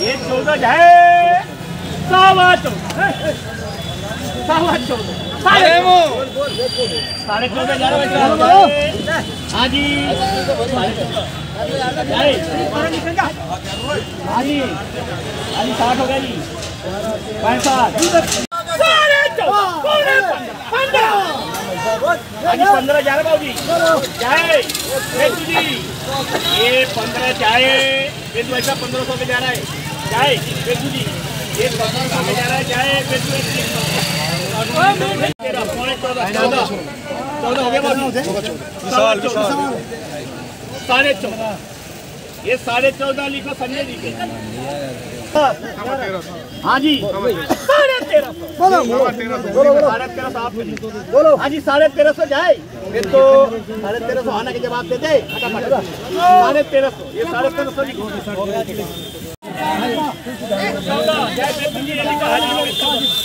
ये चौदह जाए सवा चौदह। सवा चौदह। साढ़े चौदह रहा हाँ जी। हाँ जी। हाँ जी साठ हो गया जी। पैंसठ साढ़े चौदह। पंद्रह। हाँ जी पंद्रह बाबू जी। ये पंद्रह जाए बेचू ऐसा पंद्रह सौ पे जा रहा है। जाए बेचू जी ये पंद्रह सौ जा रहा है जाए बेचू तेरह पौने चौदह चौदह। चौदह हो गया साढ़े चौदह। ये साढ़े चौदह लिखो संजय जी के हाँ जी। साढ़े तेरह सौ। साढ़े तेरह सौ। बोलो हाँ जी साढ़े तेरह सौ जाए। ये तो साढ़े तेरह सौ आने के जवाब देते साढ़े तेरह सौ। ये साढ़े तेरह सौ लिखो चौदह जय बेटी जी, ये लिखा है, ये लिखा है।